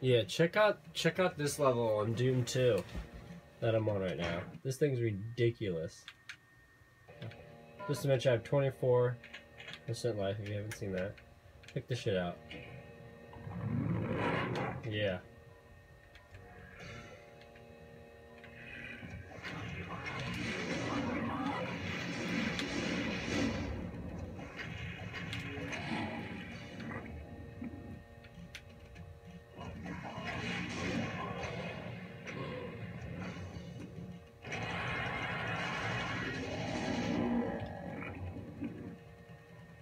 Yeah, check out check out this level on Doom 2 that I'm on right now. This thing's ridiculous. Just to mention, I have 24% life if you haven't seen that. Check this shit out. Yeah.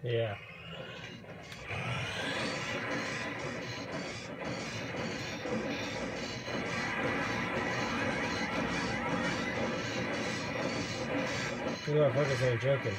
Yeah. You know, fuckers ain't joking.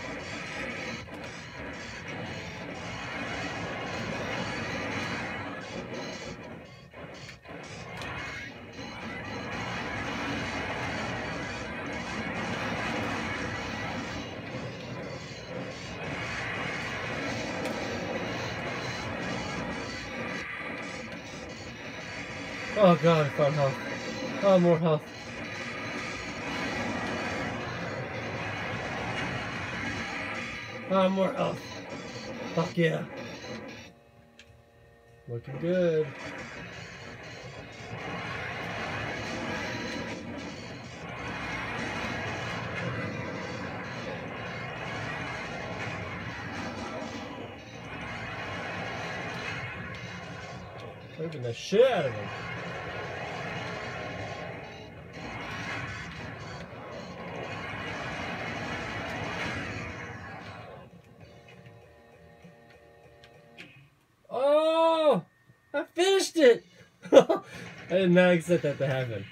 Oh god, I found health. Oh, more health. Oh, more health. Fuck yeah. Looking good. Moving the shit out of him. I finished it! I did not expect that to happen.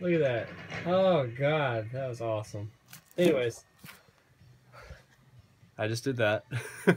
Look at that. Oh god, that was awesome. Anyways. I just did that.